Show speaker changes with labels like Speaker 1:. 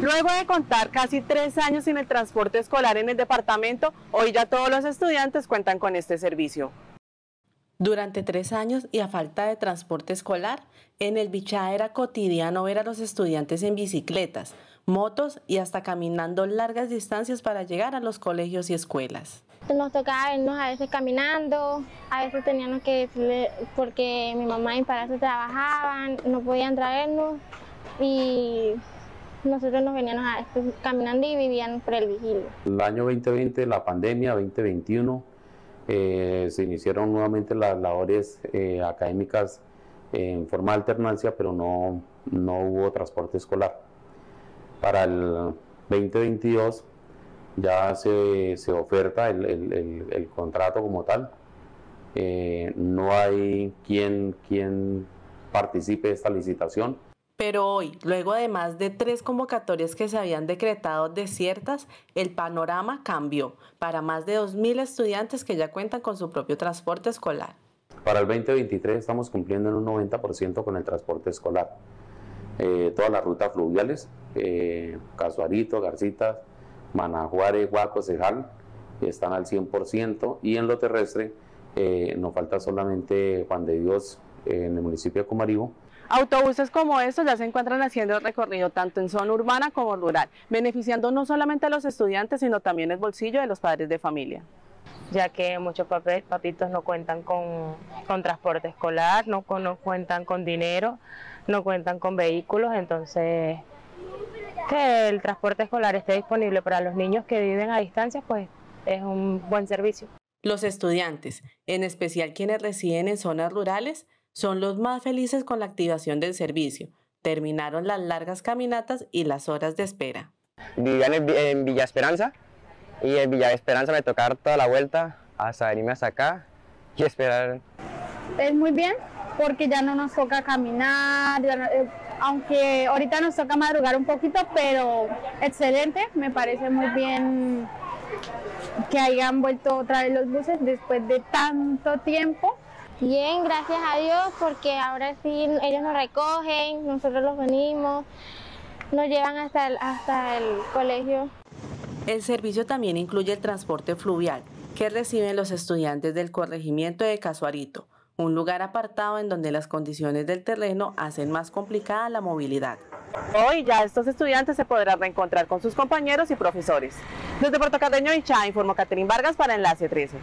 Speaker 1: Luego de contar casi tres años sin el transporte escolar en el departamento, hoy ya todos los estudiantes cuentan con este servicio. Durante tres años y a falta de transporte escolar, en el Bichá era cotidiano ver a los estudiantes en bicicletas, motos y hasta caminando largas distancias para llegar a los colegios y escuelas.
Speaker 2: Nos tocaba irnos a veces caminando, a veces teníamos que decirle, porque mi mamá y mi padre trabajaban, no podían traernos y nosotros nos veníamos a, caminando y vivían por el vigilio.
Speaker 3: El año 2020, la pandemia, 2021, eh, se iniciaron nuevamente las labores eh, académicas en forma de alternancia, pero no, no hubo transporte escolar. Para el 2022 ya se, se oferta el, el, el, contrato como tal. Eh, no hay quien, quien participe de esta licitación.
Speaker 1: Pero hoy, luego de más de tres convocatorias que se habían decretado desiertas, el panorama cambió para más de 2.000 estudiantes que ya cuentan con su propio transporte escolar.
Speaker 3: Para el 2023 estamos cumpliendo en un 90% con el transporte escolar. Eh, todas las rutas fluviales, eh, Casuarito, Garcitas, Manajuare, Huaco, Cejal, están al 100% y en lo terrestre eh, nos falta solamente Juan de Dios en el municipio de Comaribo,
Speaker 1: Autobuses como estos ya se encuentran haciendo el recorrido tanto en zona urbana como rural, beneficiando no solamente a los estudiantes, sino también el bolsillo de los padres de familia.
Speaker 4: Ya que muchos papitos no cuentan con, transporte escolar, no, no cuentan con dinero, no cuentan con vehículos, entonces que el transporte escolar esté disponible para los niños que viven a distancia, pues es un buen servicio.
Speaker 1: Los estudiantes, en especial quienes residen en zonas rurales, son los más felices con la activación del servicio. Terminaron las largas caminatas y las horas de espera.
Speaker 5: Vivía en, Villa Esperanza y en Villa Esperanza me tocar toda la vuelta hasta venirme hasta acá y esperar.
Speaker 2: Es muy bien porque ya no nos toca caminar, eh, aunque ahorita nos toca madrugar un poquito, pero excelente, me parece muy bien que hayan vuelto otra vez los buses después de tanto tiempo Bien, gracias a Dios, porque ahora sí ellos nos recogen, nosotros los venimos, nos llevan hasta el, hasta el colegio.
Speaker 1: El servicio también incluye el transporte fluvial que reciben los estudiantes del corregimiento de Casuarito, un lugar apartado en donde las condiciones del terreno hacen más complicada la movilidad. Hoy ya estos estudiantes se podrán reencontrar con sus compañeros y profesores. Desde Puerto Carreño y Chá informó Catherine Vargas para Enlace 13.